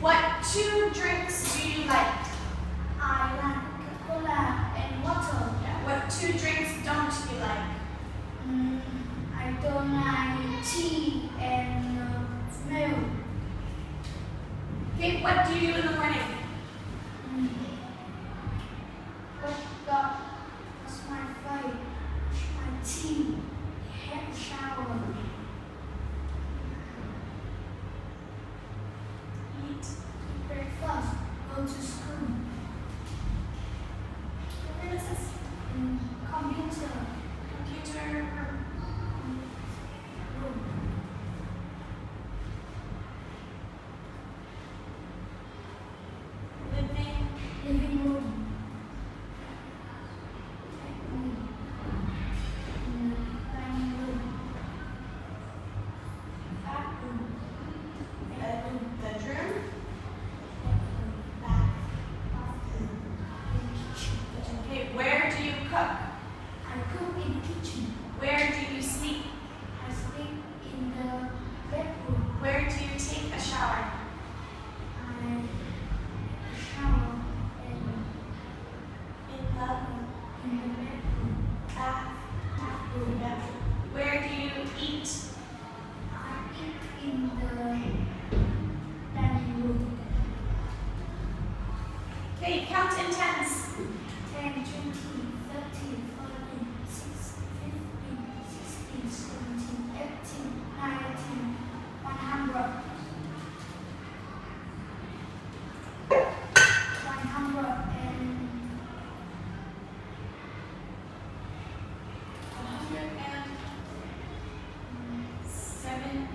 What two drinks do you like? I like cola and water. What two drinks don't you like? Mm, I don't like tea eat.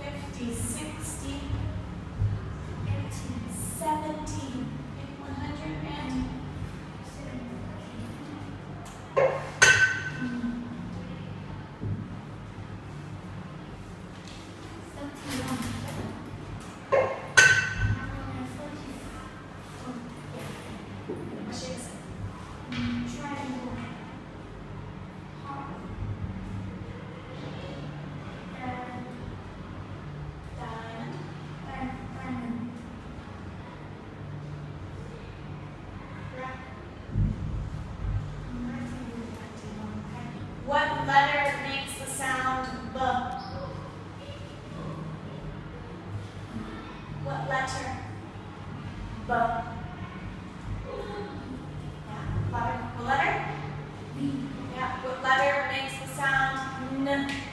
50, 60, 80, 70, 100, and what letter makes the sound B? What letter? B. Yeah, letter. What letter? B. Yeah, what letter makes the sound N?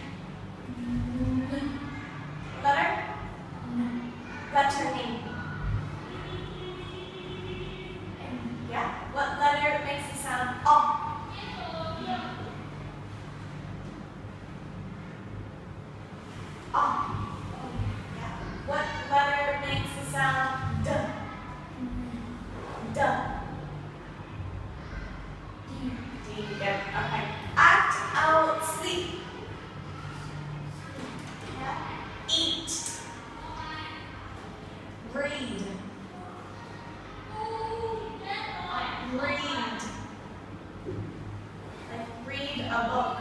Read a book.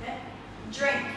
Good. Drink.